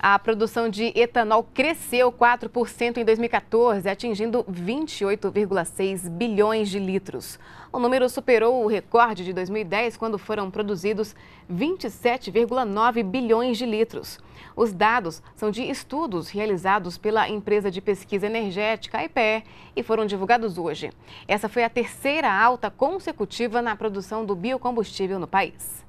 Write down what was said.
A produção de etanol cresceu 4% em 2014, atingindo 28,6 bilhões de litros. O número superou o recorde de 2010, quando foram produzidos 27,9 bilhões de litros. Os dados são de estudos realizados pela empresa de pesquisa energética IPE e foram divulgados hoje. Essa foi a terceira alta consecutiva na produção do biocombustível no país.